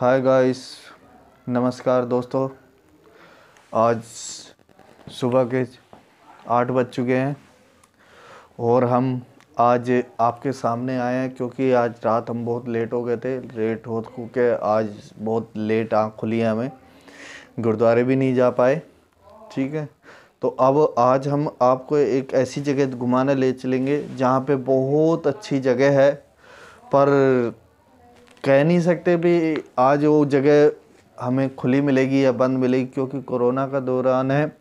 Hi guys नमस्कार दोस्तों। आज सुबह के आठ बज चुके हैं और हम आज आपके सामने आए हैं क्योंकि आज रात हम बहुत लेट हो गए थे। लेट हो के आज बहुत लेट आँख खुली है हमें। गुरुद्वारे भी नहीं जा पाए, ठीक है। तो अब आज हम आपको एक ऐसी जगह घुमाने ले चलेंगे जहाँ पे बहुत अच्छी जगह है, पर कह नहीं सकते भी आज वो जगह हमें खुली मिलेगी या बंद मिलेगी, क्योंकि कोरोना का दौरान है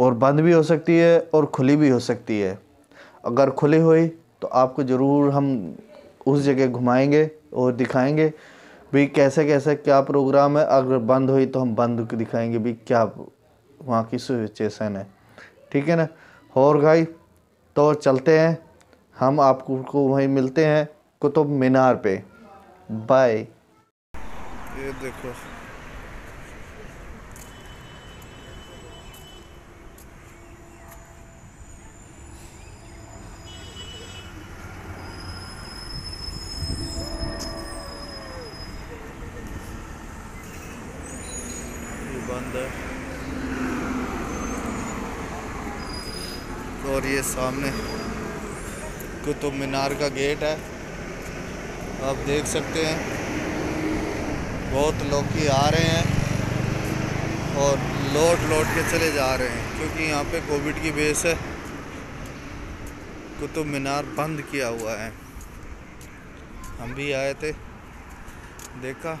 और बंद भी हो सकती है और खुली भी हो सकती है। अगर खुली हुई तो आपको ज़रूर हम उस जगह घुमाएँगे और दिखाएँगे भी कैसे कैसे क्या प्रोग्राम है। अगर बंद हुई तो हम बंद दिखाएँगे भी क्या वहाँ की सिचुएसन है। ठीक है ना? और भाई तो चलते हैं। हम आपको वहीं मिलते हैं कुतुब मीनार पे। बाय ये देखो। बंद है। और ये सामने कुतुब मीनार का गेट है। आप देख सकते हैं। बहुत लोग की आ रहे हैं और लौट लौट के चले जा रहे हैं क्योंकि यहाँ पे कोविड की वजह से कुतुब मीनार बंद किया हुआ है। हम भी आए थे देखा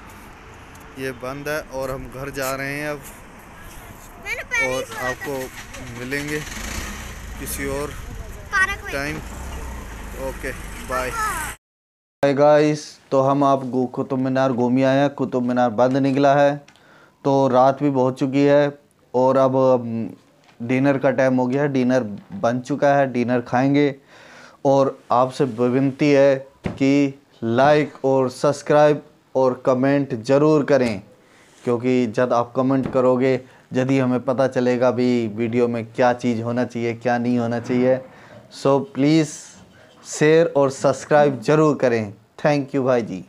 ये बंद है और हम घर जा रहे हैं अब और आपको मिलेंगे किसी और time. Okay bye. Hi guys तो हम आप कुतुब मीनार घूमी आए हैं। कुतुब मीनार बंद निकला है तो रात भी बहुत चुकी है और अब डिनर का टाइम हो गया है। डिनर बन चुका है, डिनर खाएँगे। और आपसे विनती है कि लाइक और सब्सक्राइब और कमेंट ज़रूर करें, क्योंकि जब आप कमेंट करोगे ही हमें पता चलेगा भी वीडियो में क्या चीज़ होना चाहिए, क्या नहीं होना चाहिए। सो प्लीज़ शेयर और सब्सक्राइब ज़रूर करें। थैंक यू भाई जी।